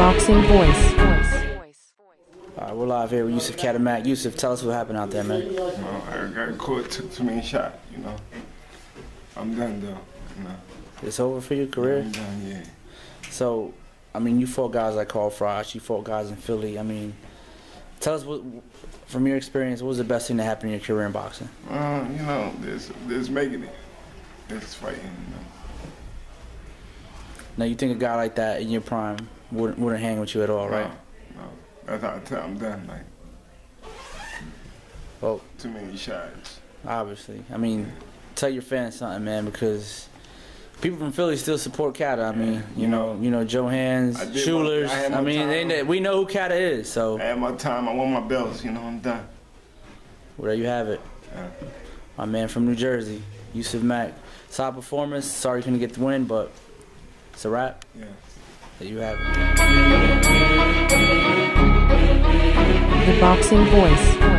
boxing voice. All right, we're live here with Yusuf Katamak. Yusaf, tell us what happened out there, man. You know, I got caught, took too many shots, you know. I'm done though, you know. It's over for your career. I'm done, yeah. So, I mean, you fought guys like Carl Froch. You fought guys in Philly. I mean, tell us what, from your experience, what was the best thing that happened in your career in boxing? Uh, you know, there's, there's making it. There's fighting, you know. Now, you think a guy like that in your prime wouldn't, wouldn't hang with you at all, right? No, no. That's how I tell I'm done, like, Well, too many shots. obviously. I mean, tell your fans something, man, because people from Philly still support Kata. I mean, you know, you know, Joe Hands, I did my- Schulers. I I, mean, they, we know who Kata is. So, I had my time, I won my belts, you know, I'm done. well, there you have it. Yeah. My man from New Jersey, Yusaf Mack. Solid performance. Sorry you couldn't get the win, but it's a wrap. Yeah. There you have it. The boxing voice.